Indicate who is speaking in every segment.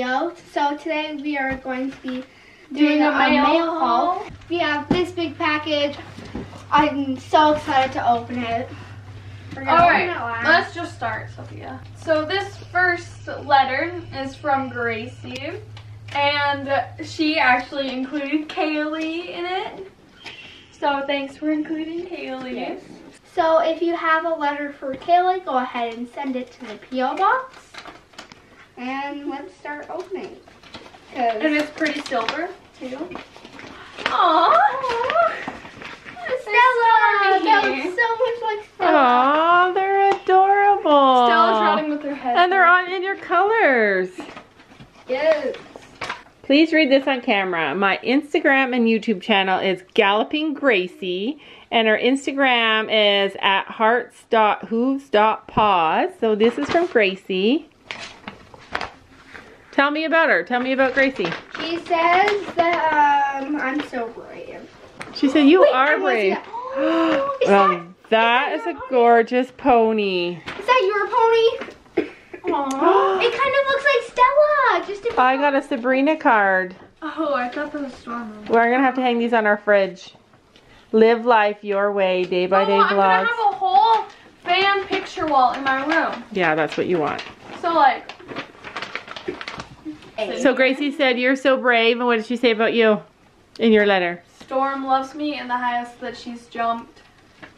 Speaker 1: video. So today we are going to be doing,
Speaker 2: a mail
Speaker 1: mail,
Speaker 2: haul.
Speaker 1: We have this big package. I'm so excited to open it.
Speaker 2: All right,
Speaker 1: it last.
Speaker 2: let's just start, Sophia. So this first letter is from Gracie, and she actually included Kaylee in it. So thanks for including Kaylee.
Speaker 1: Yes. So if you have a letter for Kaylee, go ahead and send it to the P.O. box. And let's start opening. 'Cause-
Speaker 2: And it's pretty silver too.
Speaker 1: Aww. Stella! That looks so much like Stella.
Speaker 3: Aw, they're adorable.
Speaker 2: Stella's running with her head.
Speaker 3: And they're on in your colors.
Speaker 1: Yes.
Speaker 3: Please read this on camera. My Instagram and YouTube channel is Galloping Gracie, and our Instagram is at hearts.hooves.paws. So this is from Gracie. Tell me about her. Tell me about Gracie.
Speaker 1: She says that um, I'm so brave.
Speaker 3: She said you
Speaker 1: Wait,
Speaker 3: are
Speaker 1: and what's
Speaker 3: brave.
Speaker 1: Oh, is,
Speaker 3: well,
Speaker 1: that,
Speaker 3: that is a gorgeous pony.
Speaker 1: is that your pony?
Speaker 2: Aww.
Speaker 1: It kind of looks like Stella. Just a
Speaker 3: I got a Sabrina card.
Speaker 2: Oh, I thought that was Stormy.
Speaker 3: We're gonna have to hang these on our fridge. Live life your way, day by day
Speaker 2: oh, I'm gonna have a whole fan picture wall in my room.
Speaker 3: Yeah, that's what you want.
Speaker 2: So like,
Speaker 3: So Gracie said, "You're so brave," and what did she say about you in your letter?
Speaker 2: Storm loves me, and the highest that she's jumped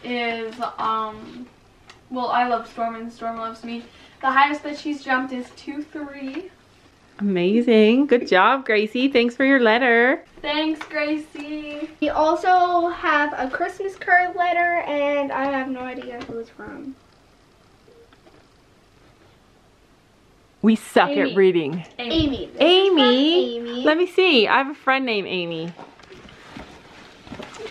Speaker 2: is um. Well, I love Storm, and Storm loves me. The highest that she's jumped is two three.
Speaker 3: Amazing. Good job, Gracie. Thanks for your letter.
Speaker 2: Thanks, Gracie.
Speaker 1: We also have a Christmas card letter, and I have no idea who it's from.
Speaker 3: We suck
Speaker 2: Amy.
Speaker 3: at reading.
Speaker 1: Amy. This
Speaker 3: Amy.
Speaker 1: Amy.
Speaker 3: Let me see. I have a friend named Amy.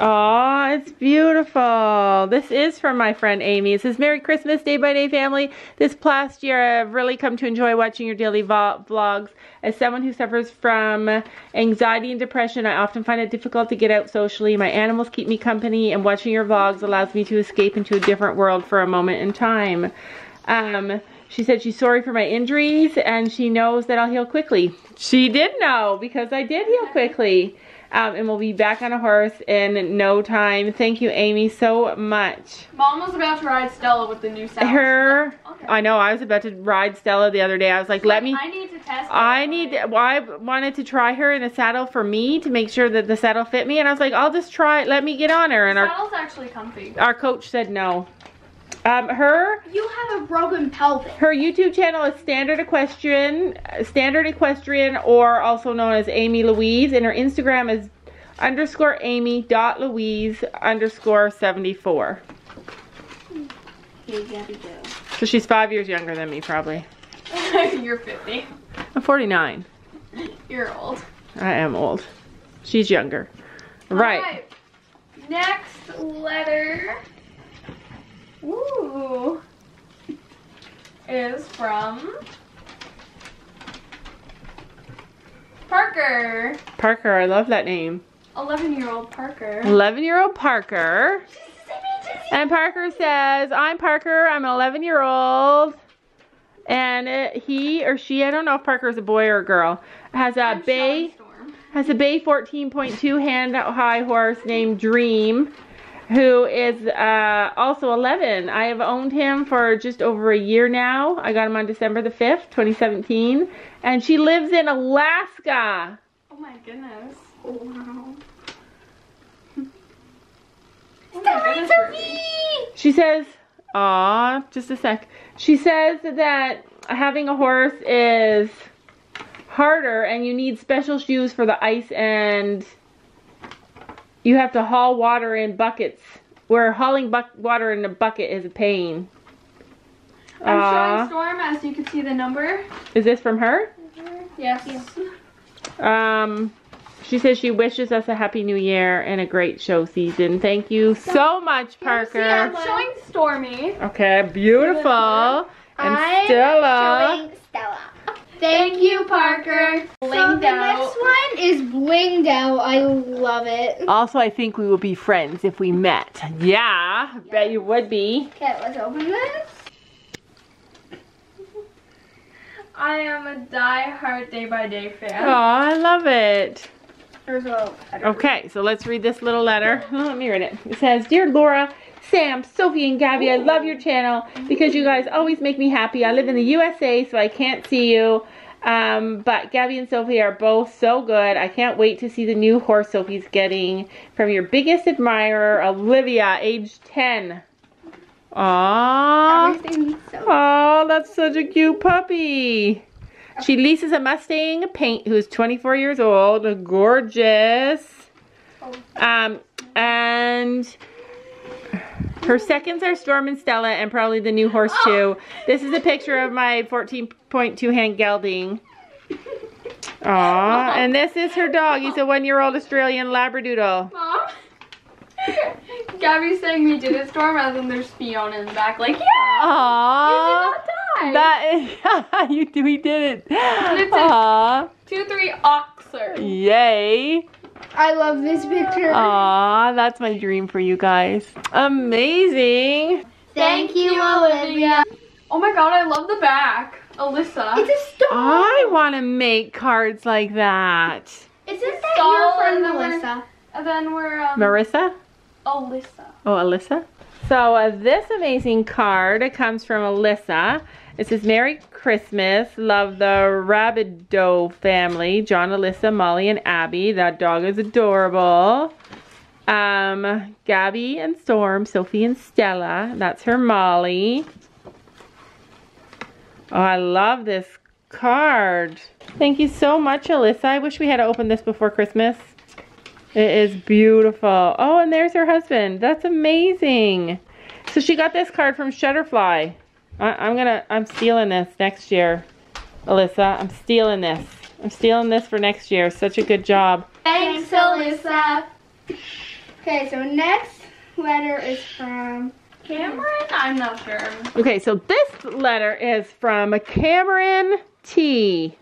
Speaker 3: Aw, it's beautiful. This is from my friend Amy. It says, Merry Christmas, Day by Day family. This past year, I've really come to enjoy watching your daily vo- vlogs. As someone who suffers from anxiety and depression, I often find it difficult to get out socially. My animals keep me company, and watching your vlogs allows me to escape into a different world for a moment in time. Um, she said she's sorry for my injuries, and she knows that I'll heal quickly. She did know, because I did heal quickly um, and we'll be back on a horse in no time. Thank you, Amy, so much.
Speaker 2: Mom was about to ride Stella with the new saddle.
Speaker 3: Her,
Speaker 2: Okay.
Speaker 3: I know, I was about to ride Stella the other day. I was like, let me,
Speaker 2: I need to test.
Speaker 3: I need, well, I wanted to try her in a saddle for me to make sure that the saddle fit me. And I was like, I'll just try it. Let me get on her. And our,
Speaker 2: Saddle's actually comfy.
Speaker 3: our coach said no. Um, her,
Speaker 1: You have a broken pelvis.
Speaker 3: her YouTube channel is Standard Equestrian, Standard Equestrian, or also known as Amy Louise, and her Instagram is underscore Amy dot Louise underscore seventy four.
Speaker 1: Here, Gabby go.
Speaker 3: So she's five years younger than me, probably.
Speaker 2: You're 50.
Speaker 3: I'm forty nine.
Speaker 2: You're old.
Speaker 3: I am old. She's younger. Right.
Speaker 2: Next letter. Ooh. Is from Parker.
Speaker 3: Parker, I love that name.
Speaker 2: 11 year old Parker.
Speaker 3: Eleven year old Parker. And Parker says, I'm Parker, I'm an 11 year old. And uh, he or she, I don't know if Parker is a boy or a girl, has a
Speaker 2: I'm
Speaker 3: bay, has a bay 14.2 hand high horse named Dream, who is uh, also 11. I have owned him for just over a year now. I got him on December the 5th, 2017. And she lives in Alaska.
Speaker 2: Oh my goodness.
Speaker 1: Oh, wow.
Speaker 2: Oh my goodness, Ruby.
Speaker 3: She says, aw, just a sec. She says that having a horse is harder and you need special shoes for the ice and you have to haul water in buckets where hauling buck- water in a bucket is a pain.
Speaker 2: I'm
Speaker 3: Aw.
Speaker 2: showing Storm as you can see the number.
Speaker 3: Is this from her?
Speaker 2: Yes.
Speaker 3: Um, she says she wishes us a happy new year and a great show season. Thank you so much, Parker.
Speaker 2: See, I'm showing Stormy.
Speaker 3: Okay, beautiful. And
Speaker 1: showing Stella.
Speaker 2: Thank you, Parker.
Speaker 1: So the
Speaker 2: out.
Speaker 1: next one is blinged out. I love it.
Speaker 3: Also, I think we would be friends if we met. Yeah, I bet you would be.
Speaker 1: Okay, let's open this.
Speaker 2: I am a die-hard day-by-day fan.
Speaker 3: Oh, I love it.
Speaker 1: There's a letter.
Speaker 3: Okay, so let's read this little letter. Oh, let me read it. It says, Dear Laura, Sam, Sophie, and Gabby, I love your channel because you guys always make me happy. I live in the USA, so I can't see you. Um, but Gabby and Sophie are both so good. I can't wait to see the new horse Sophie's getting from your biggest admirer, Olivia, age 10. Aww. Oh, that's such a cute puppy. She leases a Mustang Paint who's 24 years old, gorgeous. Um, and her seconds are Storm and Stella and probably the new horse oh. too. This is a picture of my 14.2 hand gelding. Aw, and this is her dog. He's a one-year-old Australian Labradoodle.
Speaker 2: Mom? Gabby's saying we did it, Storm, and then there's Fiona in the back, like, yeah!
Speaker 3: Aww.
Speaker 2: You did not die!
Speaker 3: That is, you we did it. Aww.
Speaker 2: Two, three, Oxer.
Speaker 3: Yay.
Speaker 1: I love this picture.
Speaker 3: Aww, that's my dream for you guys. Amazing.
Speaker 1: Thank you, Olivia.
Speaker 2: Oh my god, I love the back. Alyssa.
Speaker 1: It's a star.
Speaker 3: I want to make cards like that.
Speaker 1: Isn't that
Speaker 2: Star
Speaker 1: your friend
Speaker 2: and we're-
Speaker 1: Melissa?
Speaker 2: and then we're, um,
Speaker 3: Marissa?
Speaker 2: Alyssa.
Speaker 3: Oh, Alyssa? So uh, this amazing card comes from Alyssa. It says, Merry Christmas. Love the Rabideau family. John, Alyssa, Molly, and Abby. That dog is adorable. Um, Gabby and Storm, Sophie and Stella. That's her Molly. Oh, I love this card. Thank you so much, Alyssa. I wish we had opened this before Christmas. It is beautiful. Oh, and there's her husband. That's amazing. So she got this card from Shutterfly. I, I'm gonna, I'm stealing this next year. Alyssa, I'm stealing this. I'm stealing this for next year. Such a good job.
Speaker 1: Thanks, Alyssa. Okay, so next letter is from
Speaker 2: Cameron? I'm not sure.
Speaker 3: Okay, so this letter is from Cameron T.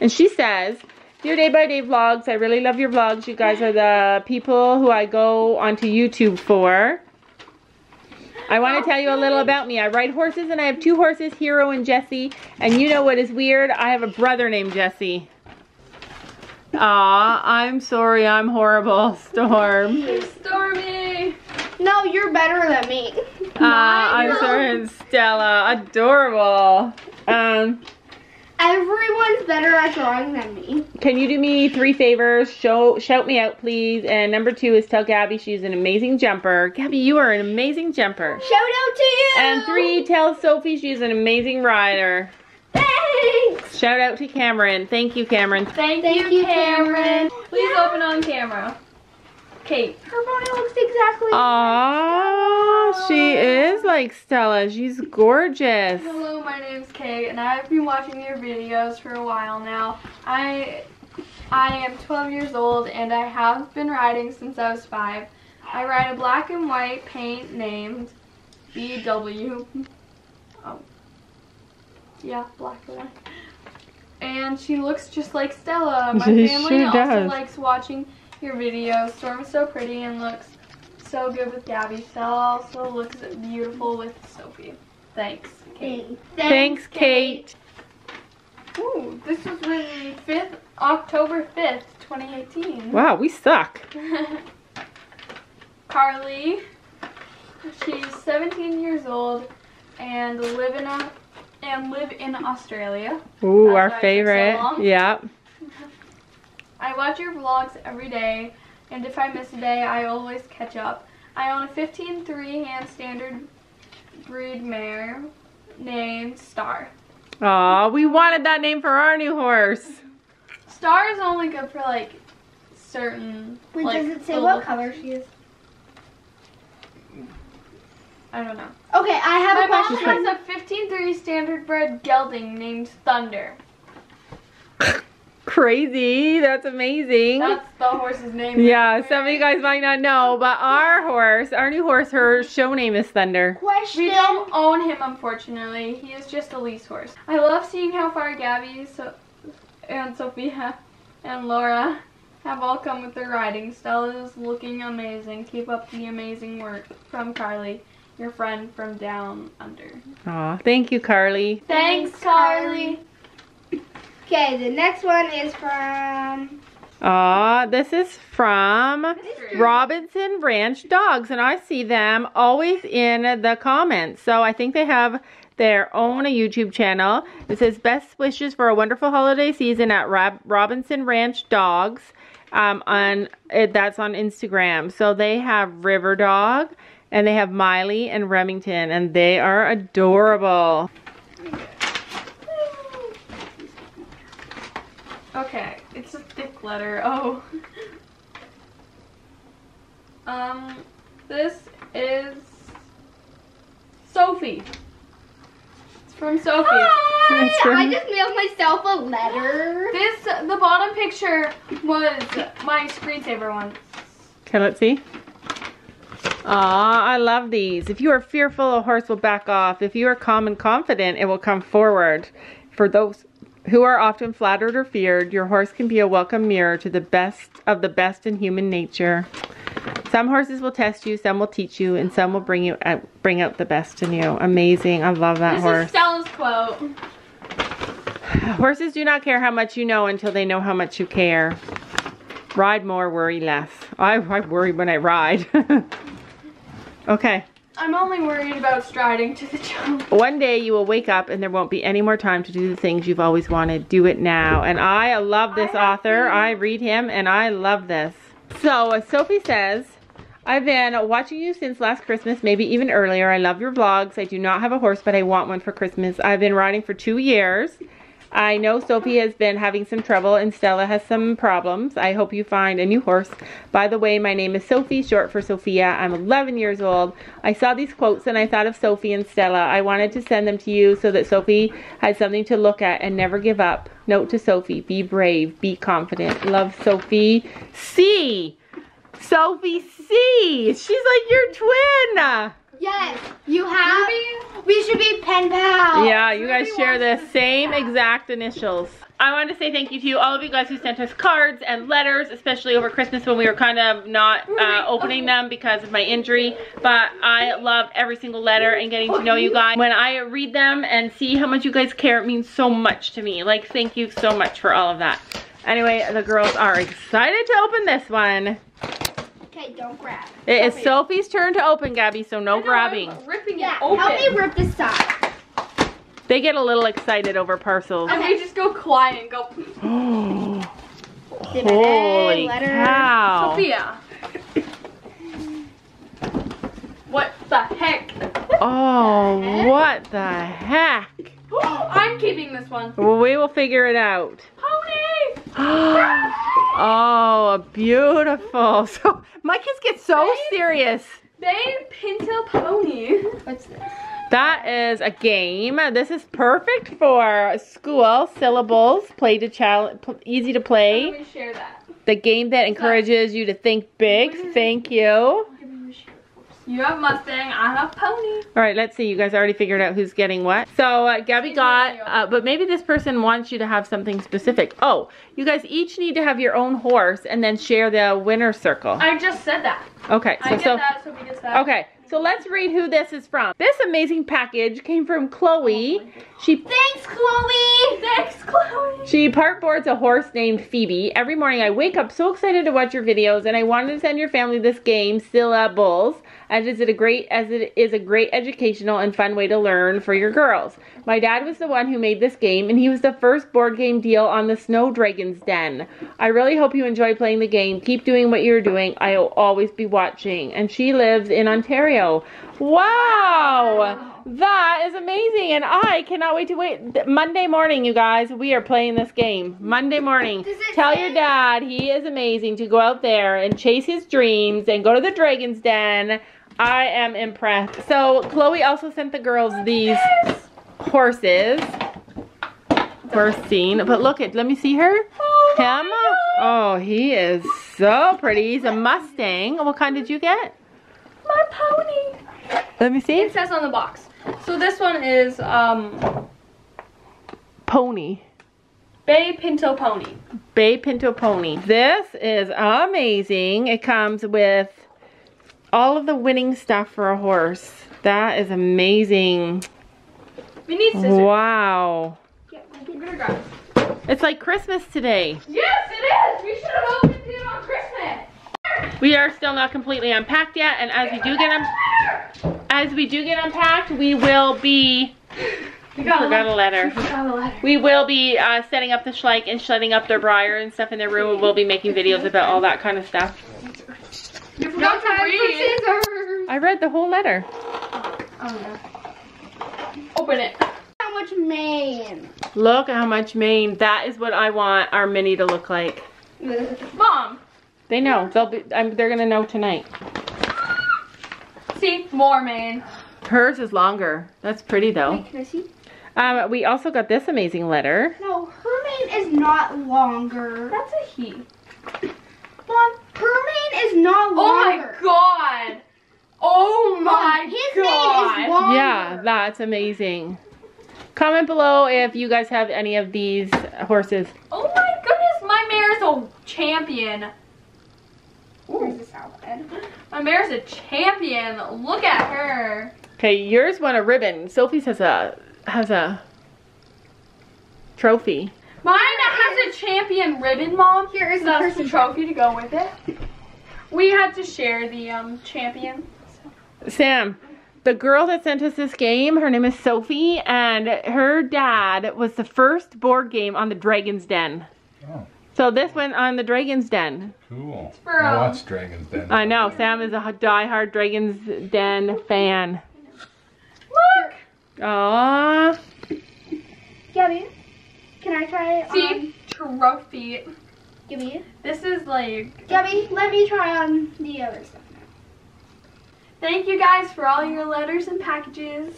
Speaker 3: And she says, Dear Day by Day Vlogs, I really love your vlogs. You guys are the people who I go onto YouTube for. I want to tell you a little about me. I ride horses and I have two horses, Hero and Jesse. And you know what is weird? I have a brother named Jesse. Aw, I'm sorry, I'm horrible, Storm.
Speaker 2: Stormy!
Speaker 1: No, you're better than me.
Speaker 3: Uh, I'm sorry, Stella. Adorable. Um,
Speaker 1: Everyone's better at drawing than me.
Speaker 3: Can you do me three favors? Show shout me out, please. And number two is tell Gabby she's an amazing jumper. Gabby, you are an amazing jumper.
Speaker 1: Shout out to you.
Speaker 3: And three, tell Sophie she's an amazing rider.
Speaker 1: Thanks.
Speaker 3: Shout out to Cameron. Thank you, Cameron.
Speaker 2: Thank,
Speaker 1: Thank
Speaker 2: you,
Speaker 1: you,
Speaker 2: Cameron.
Speaker 1: Cameron.
Speaker 2: Please
Speaker 1: Yeah.
Speaker 2: open on camera. Kate.
Speaker 1: Her body looks exactly.
Speaker 3: Aww, she is like Stella. She's gorgeous.
Speaker 2: Hello, my name's Kate, and I've been watching your videos for a while now. I I am 12 years old, and I have been riding since I was five. I ride a black and white paint named BW. Oh, yeah, black and white. And she looks just like Stella. My family
Speaker 3: sure
Speaker 2: also
Speaker 3: does.
Speaker 2: likes watching your video. Storm is so pretty and looks so good with Gabby. Stella also looks beautiful with Sophie. Thanks, Kate.
Speaker 3: Thanks, Kate.
Speaker 2: Ooh, this was written 5th, October 5th, 2018.
Speaker 3: Wow, we suck.
Speaker 2: Carly, she's 17 years old and live in a, and live in Australia.
Speaker 3: Ooh,
Speaker 2: That's
Speaker 3: our
Speaker 2: favorite. it so
Speaker 3: favorite.
Speaker 2: Long.
Speaker 3: Yep.
Speaker 2: I watch your vlogs every day, and if I miss a day, I always catch up. I own a 15 three-hand standard breed mare named Star.
Speaker 3: Aw, we wanted that name for our new horse.
Speaker 2: Star is only good for like certain.
Speaker 1: Wait,
Speaker 2: like,
Speaker 1: does it say what color she is?
Speaker 2: I don't know.
Speaker 1: Okay, I have
Speaker 2: My
Speaker 1: a
Speaker 2: mom
Speaker 1: question.
Speaker 2: has a 15 3 standard bred gelding named Thunder.
Speaker 3: Crazy. That's amazing.
Speaker 2: That's the horse's name.
Speaker 3: Yeah, some of you guys might not know, but our horse, our new horse, her show name is Thunder.
Speaker 1: Question.
Speaker 2: We don't own him, unfortunately. He is just a lease horse. I love seeing how far Gabby so, and Sophia and Laura have all come with their riding. Stella is looking amazing. Keep up the amazing work. From Carly, your friend from down under.
Speaker 3: Aw, thank you, Carly.
Speaker 2: Thanks,
Speaker 1: Carly. Okay, the next one is from.
Speaker 3: Aw, this is from Robinson Ranch Dogs, and I see them always in the comments. So I think they have their own YouTube channel. It says best wishes for a wonderful holiday season at Rob Robinson Ranch Dogs. Um, on it, that's on Instagram. So they have River Dog, and they have Miley and Remington, and they are adorable.
Speaker 2: Okay, it's a thick letter. Oh. um, this is Sophie. It's from Sophie.
Speaker 1: Hi!
Speaker 3: It's from-
Speaker 1: I just mailed myself a letter.
Speaker 2: This, the bottom picture was my screensaver one.
Speaker 3: Okay, let's see. Aw, I love these. If you are fearful, a horse will back off. If you are calm and confident, it will come forward. For those who are often flattered or feared, your horse can be a welcome mirror to the best of the best in human nature. Some horses will test you, some will teach you, and some will bring you out, bring out the best in you. Amazing. I love that
Speaker 2: This
Speaker 3: horse.
Speaker 2: is Stella's quote.
Speaker 3: Horses do not care how much you know until they know how much you care. Ride more, worry less. I, I worry when I ride. okay.
Speaker 2: I'm only worried about striding to the jump.
Speaker 3: One day you will wake up and there won't be any more time to do the things you've always wanted. Do it now. And I love this author. I read him and I love this. So uh, Sophie says, I've been watching you since last Christmas, maybe even earlier. I love your vlogs. I do not have a horse, but I want one for Christmas. I've been riding for two years. I know Sophie has been having some trouble and Stella has some problems. I hope you find a new horse. By the way, my name is Sophie, short for Sophia. I'm 11 years old. I saw these quotes and I thought of Sophie and Stella. I wanted to send them to you so that Sophie had something to look at and never give up. Note to Sophie, be brave, be confident. Love Sophie C. Sophie C. She's like your twin.
Speaker 1: Yes, you have. We should be pen pals.
Speaker 3: Yeah, you guys share the same exact initials. I want to say thank you to all of you guys who sent us cards and letters, especially over Christmas when we were kind of not uh, opening them because of my injury. But I love every single letter and getting to know you guys. When I read them and see how much you guys care, it means so much to me. Like, thank you so much for all of that. Anyway, the girls are excited to open this one.
Speaker 1: Okay, don't grab.
Speaker 3: It is
Speaker 1: Sophie.
Speaker 3: Sophie's turn to open, Gabby, so no
Speaker 2: I
Speaker 3: grabbing.
Speaker 2: I'm ripping
Speaker 1: Yeah,
Speaker 2: it open.
Speaker 1: help me rip this side.
Speaker 3: They get a little excited over parcels.
Speaker 2: And we just go quiet and go,
Speaker 3: Holy
Speaker 1: letter.
Speaker 3: cow.
Speaker 2: Sophia. What the heck?
Speaker 3: Oh, what the heck?
Speaker 2: I'm keeping this one.
Speaker 3: Well, we will figure it out.
Speaker 2: Pony!
Speaker 3: oh, beautiful. So my kids get so serious.
Speaker 2: Bay Pinto Pony.
Speaker 1: What's this?
Speaker 3: That is a game. This is perfect for school syllables. Play to challenge, easy to
Speaker 2: Let
Speaker 3: play.
Speaker 2: me share that.
Speaker 3: The game that encourages you to think big. Thank you.
Speaker 2: You have Mustang, I have Pony.
Speaker 3: All right, let's see. You guys already figured out who's getting what. So uh, Gabby got, uh, but maybe this person wants you to have something specific. Oh, you guys each need to have your own horse and then share the winner circle.
Speaker 2: I just said that.
Speaker 3: Okay,
Speaker 2: I
Speaker 3: so
Speaker 2: get
Speaker 3: so
Speaker 2: that, gets that.
Speaker 3: okay, so let's read who this is from. This amazing package came from Chloe. She
Speaker 1: Thanks, Chloe.
Speaker 2: Thanks, Chloe.
Speaker 3: she partboards a horse named Phoebe. Every morning I wake up so excited to watch your videos and I wanted to send your family this game, Scylla Bulls, as it is a great as it is a great educational and fun way to learn for your girls. My dad was the one who made this game and he was the first board game deal on the Snow Dragon's Den. I really hope you enjoy playing the game. Keep doing what you're doing. I'll always be watching. And she lives in Ontario. Wow! That is amazing, and I cannot wait to wait. Monday morning, you guys, we are playing this game. Monday morning. Tell your dad he is amazing to go out there and chase his dreams and go to the Dragon's Den. I am impressed. So, Chloe also sent the girls these horses. First scene, but look at, let me see her. Him? Oh, he is so pretty. He's a Mustang. What kind did you get?
Speaker 2: My pony.
Speaker 3: Let me see.
Speaker 2: It says on the box. So this one is um
Speaker 3: Pony.
Speaker 2: Bay Pinto Pony.
Speaker 3: Bay Pinto Pony. This is amazing. It comes with all of the winning stuff for a horse. That is amazing.
Speaker 2: We need scissors.
Speaker 3: Wow.
Speaker 2: I'm gonna grab. it.
Speaker 3: It's like Christmas today.
Speaker 2: Yes, it is. We should have opened it on Christmas.
Speaker 3: We are still not completely unpacked yet, and as we do get them, as we do get unpacked, we will be.
Speaker 2: We
Speaker 3: Forgot a letter.
Speaker 2: We got a letter.
Speaker 3: We will be uh, setting up the Schleich and setting up their Breyer and stuff in their room. We'll be making videos about all that kind of stuff.
Speaker 2: You
Speaker 1: No
Speaker 2: forgot
Speaker 1: time
Speaker 2: to
Speaker 1: for scissors.
Speaker 3: I read the whole letter.
Speaker 1: Oh
Speaker 2: Open it.
Speaker 1: How much mane?
Speaker 3: Look how much mane. That is what I want our mini to look like.
Speaker 2: Mom,
Speaker 3: They know. They'll be. I'm, they're gonna know tonight.
Speaker 2: see more man.
Speaker 3: Hers is longer. That's pretty though.
Speaker 1: Wait, can I see?
Speaker 3: Um, we also got this amazing letter.
Speaker 1: No, her mane is not longer.
Speaker 2: That's a he.
Speaker 1: Mom, her mane is not
Speaker 2: Oh
Speaker 1: longer.
Speaker 2: my god. Oh my
Speaker 1: His
Speaker 2: god.
Speaker 1: mane is longer.
Speaker 3: Yeah, that's amazing. Comment below if you guys have any of these horses.
Speaker 2: Oh my goodness, my mare is a champion.
Speaker 1: Here's the salad.
Speaker 2: My mare's a champion. Look at her.
Speaker 3: Okay, yours won a ribbon. Sophie's has a has a trophy.
Speaker 2: Mine has a champion ribbon, Mom.
Speaker 1: Here is the
Speaker 2: That's the
Speaker 1: person.
Speaker 2: trophy to go with it. We had to share the um champion.
Speaker 3: Sam, the girl that sent us this game, her name is Sophie, and her dad was the first board game on the Dragon's Den.
Speaker 4: Oh,
Speaker 3: So this went on the Dragon's Den.
Speaker 4: cool.
Speaker 2: for,
Speaker 4: I watched Dragon's Den.
Speaker 3: I know, Sam is a diehard Dragon's Den fan.
Speaker 2: Look.
Speaker 3: Aww.
Speaker 1: Gabby, can I try it
Speaker 2: See,
Speaker 1: on?
Speaker 2: trophy.
Speaker 1: Gabby,
Speaker 2: This is like.
Speaker 1: Gabby, let me try on the other stuff now.
Speaker 2: Thank you guys for all your letters and packages.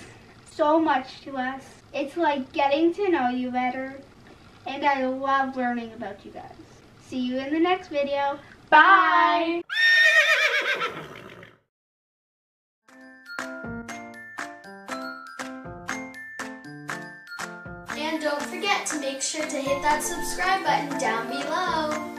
Speaker 1: So much to us. It's like getting to know you better, and I love learning about you guys. See you in the next video.
Speaker 2: Bye.
Speaker 5: And don't forget to make sure to hit that subscribe button down below.